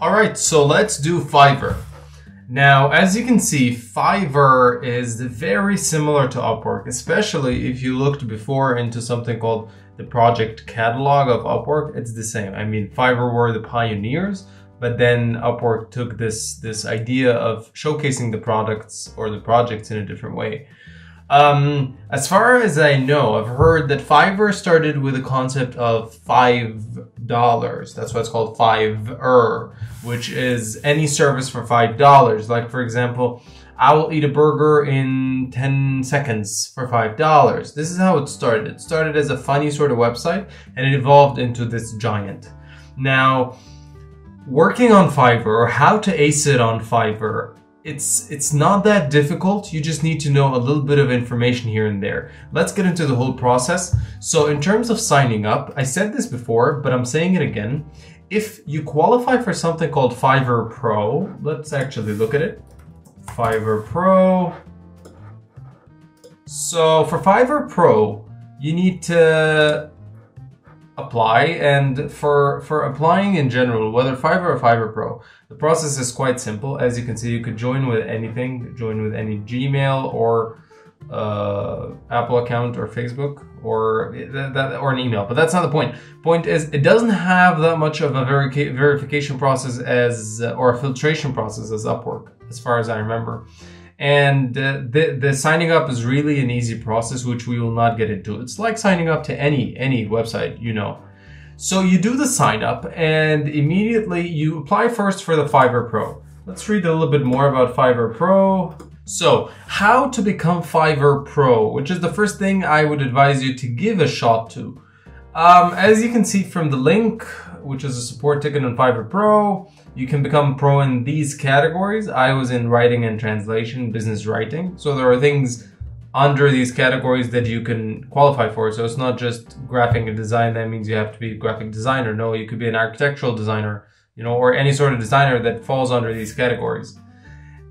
All right, so let's do Fiverr. Now, as you can see, Fiverr is very similar to Upwork, especially if you looked before into something called the project catalog of Upwork. It's the same. I mean, Fiverr were the pioneers, but then Upwork took this, this idea of showcasing the products or the projects in a different way. Um, as far as I know, I've heard that Fiverr started with a concept of five dollars. That's why it's called Fiverr, which is any service for five dollars. Like for example, I will eat a burger in 10 seconds for $5. This is how it started. It started as a funny sort of website and it evolved into this giant. Now, working on Fiverr or how to ace it on Fiverr it's it's not that difficult. You just need to know a little bit of information here and there. Let's get into the whole process. So in terms of signing up, I said this before, but I'm saying it again. If you qualify for something called Fiverr Pro, let's actually look at it. Fiverr Pro. So for Fiverr Pro, you need to apply and for for applying in general whether fiverr or fiverr pro the process is quite simple. As you can see you could join with anything join with any gmail or uh, apple account or facebook or that, or an email but that's not the point. Point is it doesn't have that much of a verica- verification process as or a filtration process as upwork as far as i remember and uh, the, the signing up is really an easy process, which we will not get into. It's like signing up to any, any website, you know. So you do the sign up and immediately you apply first for the Fiverr Pro. Let's read a little bit more about Fiverr Pro. So, how to become Fiverr Pro, which is the first thing I would advise you to give a shot to. Um, as you can see from the link, which is a support ticket on Fiverr Pro, you can become pro in these categories. I was in writing and translation, business writing. So there are things under these categories that you can qualify for. So it's not just graphic and design. That means you have to be a graphic designer. No, you could be an architectural designer, you know, or any sort of designer that falls under these categories.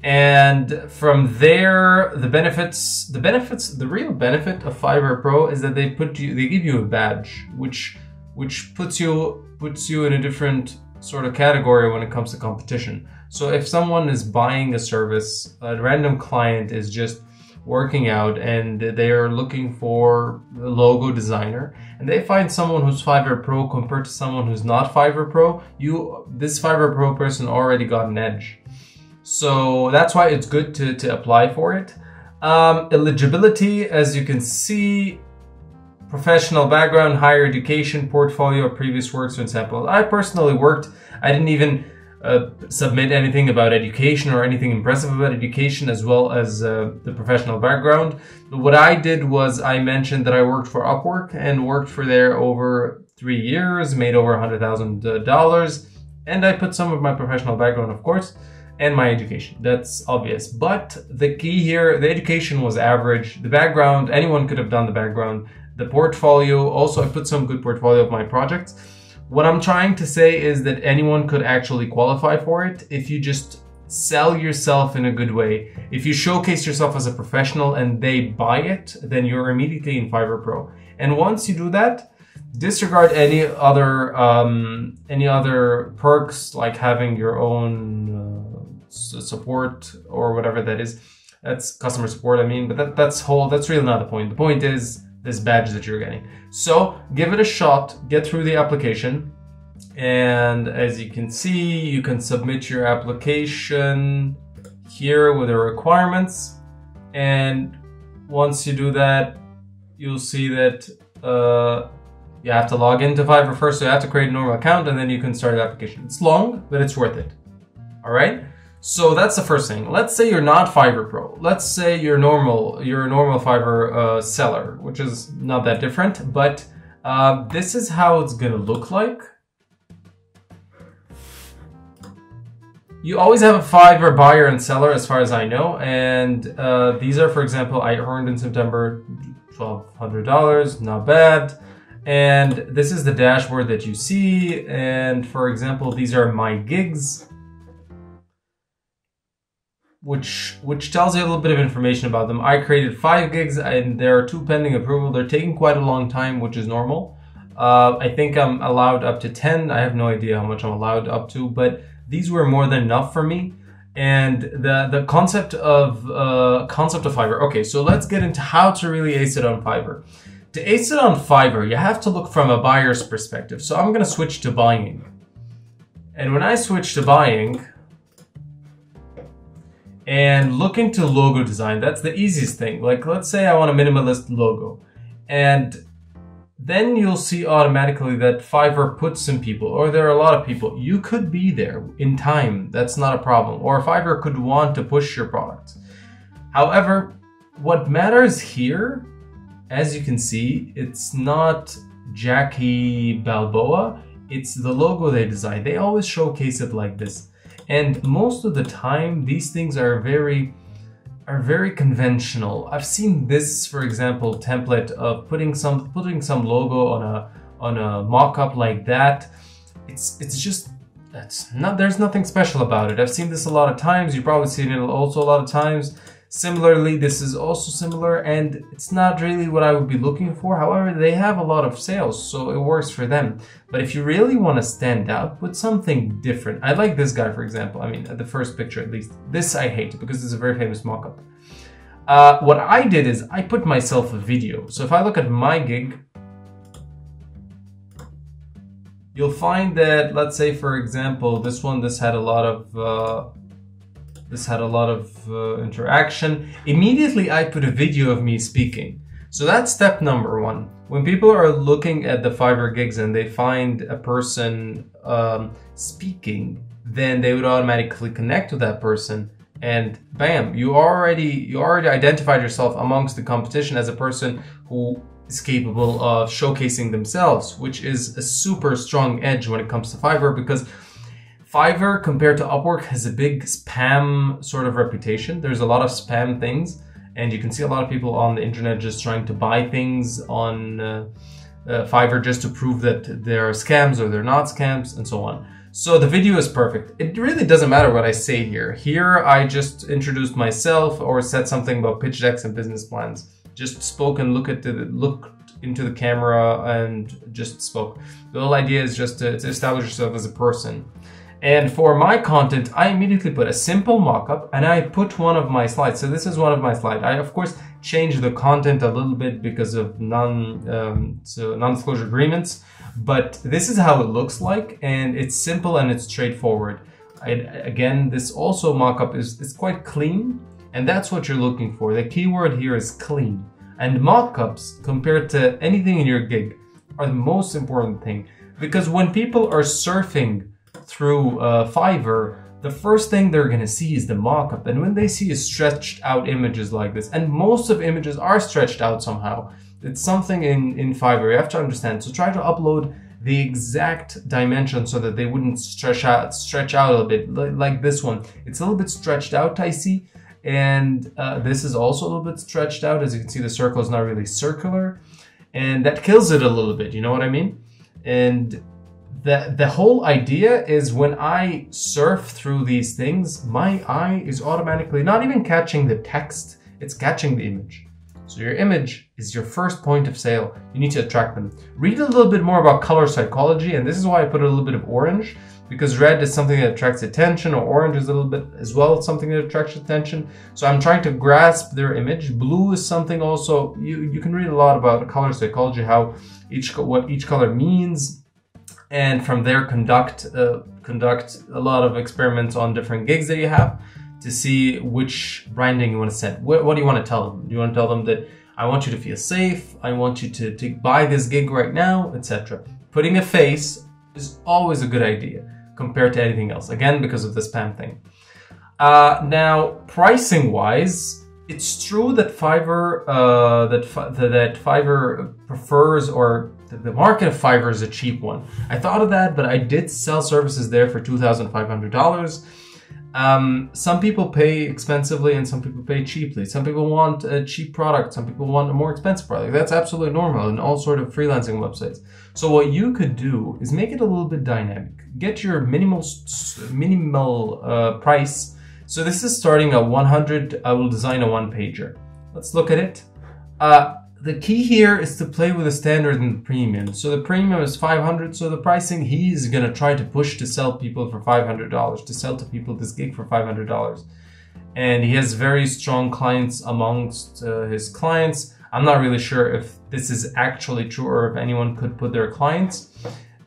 And from there, the benefits, the benefits, the real benefit of Fiverr Pro is that they put you, they give you a badge, which, which puts you, puts you in a different sort of category when it comes to competition. So if someone is buying a service, a random client is just working out and they are looking for a logo designer and they find someone who's Fiverr Pro compared to someone who's not Fiverr Pro, you this Fiverr Pro person already got an edge. So that's why it's good to, to apply for it. Um, eligibility, as you can see, professional background, higher education, portfolio, previous works, for example. I personally worked, I didn't even uh, submit anything about education or anything impressive about education as well as uh, the professional background. But what I did was I mentioned that I worked for Upwork and worked for there over three years, made over a $100,000, and I put some of my professional background, of course, and my education. That's obvious. But the key here, the education was average. The background, anyone could have done the background the portfolio. Also, I put some good portfolio of my projects. What I'm trying to say is that anyone could actually qualify for it if you just sell yourself in a good way. If you showcase yourself as a professional and they buy it, then you're immediately in Fiverr Pro. And once you do that, disregard any other um, any other perks like having your own uh, support or whatever that is. That's customer support, I mean, but that, that's whole. That's really not the point. The point is this badge that you're getting. So give it a shot, get through the application. And as you can see, you can submit your application here with the requirements. And once you do that, you'll see that uh, you have to log into Fiverr first. So you have to create a normal account and then you can start the application. It's long, but it's worth it. All right. So that's the first thing. Let's say you're not Fiverr Pro. Let's say you're normal, you're a normal Fiverr uh, seller, which is not that different, but uh, this is how it's gonna look like. You always have a Fiverr buyer and seller as far as I know, and uh, these are, for example, I earned in September $1,200, not bad. And this is the dashboard that you see, and for example, these are my gigs which which tells you a little bit of information about them. I created five gigs and there are two pending approval. They're taking quite a long time, which is normal. Uh, I think I'm allowed up to 10. I have no idea how much I'm allowed up to, but these were more than enough for me. And the the concept of uh, concept of Fiverr. Okay, so let's get into how to really ace it on Fiverr. To ace it on Fiverr, you have to look from a buyer's perspective. So I'm gonna switch to buying. And when I switch to buying, and look into logo design. That's the easiest thing. Like, let's say I want a minimalist logo. And then you'll see automatically that Fiverr puts some people, or there are a lot of people. You could be there in time. That's not a problem. Or Fiverr could want to push your product. However, what matters here, as you can see, it's not Jackie Balboa. It's the logo they designed. They always showcase it like this. And most of the time, these things are very are very conventional. I've seen this, for example, template of putting some putting some logo on a on a mock-up like that. It's it's just that's not there's nothing special about it. I've seen this a lot of times. You've probably seen it also a lot of times. Similarly, this is also similar and it's not really what I would be looking for. However, they have a lot of sales, so it works for them. But if you really want to stand out, put something different. I like this guy, for example. I mean, the first picture at least. This I hate because it's a very famous mockup. Uh, what I did is I put myself a video. So if I look at my gig, you'll find that, let's say, for example, this one, this had a lot of uh, this had a lot of uh, interaction. Immediately, I put a video of me speaking. So that's step number one. When people are looking at the Fiverr gigs and they find a person um, speaking, then they would automatically connect with that person and bam you already you already identified yourself amongst the competition as a person who is capable of showcasing themselves which is a super strong edge when it comes to fiverr because Fiverr compared to Upwork has a big spam sort of reputation. There's a lot of spam things, and you can see a lot of people on the internet just trying to buy things on uh, uh, Fiverr just to prove that they're scams or they're not scams and so on. So the video is perfect. It really doesn't matter what I say here. Here I just introduced myself or said something about pitch decks and business plans. Just spoke and look at the look into the camera and just spoke. The whole idea is just to, to establish yourself as a person. And for my content, I immediately put a simple mockup and I put one of my slides. So this is one of my slides. I of course changed the content a little bit because of non um, so non-disclosure agreements, but this is how it looks like, and it's simple and it's straightforward. I, again, this also mockup is is quite clean, and that's what you're looking for. The keyword here is clean. And mockups, compared to anything in your gig, are the most important thing because when people are surfing through uh, Fiverr, the first thing they're gonna see is the mockup. And when they see stretched out images like this, and most of images are stretched out somehow, it's something in, in Fiverr you have to understand. So try to upload the exact dimension so that they wouldn't stretch out stretch out a little bit like this one. It's a little bit stretched out I see. And uh, this is also a little bit stretched out. As you can see the circle is not really circular. And that kills it a little bit you know what I mean? And the the whole idea is when I surf through these things, my eye is automatically not even catching the text, it's catching the image. So your image is your first point of sale. You need to attract them. Read a little bit more about color psychology, and this is why I put a little bit of orange, because red is something that attracts attention, or orange is a little bit as well something that attracts attention. So I'm trying to grasp their image. Blue is something also you you can read a lot about color psychology, how each what each color means, and from there conduct uh, conduct a lot of experiments on different gigs that you have to see which branding you want to send. What, what do you want to tell them? Do you want to tell them that I want you to feel safe, I want you to, to buy this gig right now, etc. Putting a face is always a good idea compared to anything else. Again, because of the spam thing. Uh, now, pricing wise, it's true that Fiverr uh, that that Fiverr prefers or the market of Fiverr is a cheap one. I thought of that, but I did sell services there for two thousand five hundred dollars. Um, some people pay expensively and some people pay cheaply. Some people want a cheap product. Some people want a more expensive product. That's absolutely normal in all sort of freelancing websites. So what you could do is make it a little bit dynamic. Get your minimal minimal uh, price so this is starting at 100. I will design a one pager. Let's look at it. Uh, the key here is to play with the standard and the premium. So the premium is 500. So the pricing he's gonna try to push to sell people for $500 to sell to people this gig for $500, and he has very strong clients amongst uh, his clients. I'm not really sure if this is actually true or if anyone could put their clients.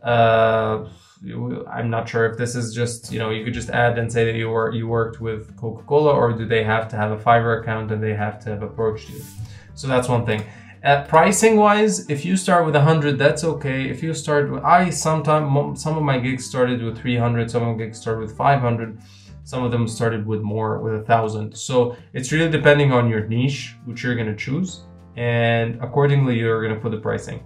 Uh, I'm not sure if this is just you know you could just add and say that you were you worked with Coca-Cola or do they have to have a Fiverr account and they have to have approached you. So that's one thing. At pricing wise, if you start with 100, that's okay. If you start with, I sometimes, some of my gigs started with 300, some of my gigs started with 500, some of them started with more, with a thousand. So it's really depending on your niche, which you're gonna choose, and accordingly, you're gonna put the pricing.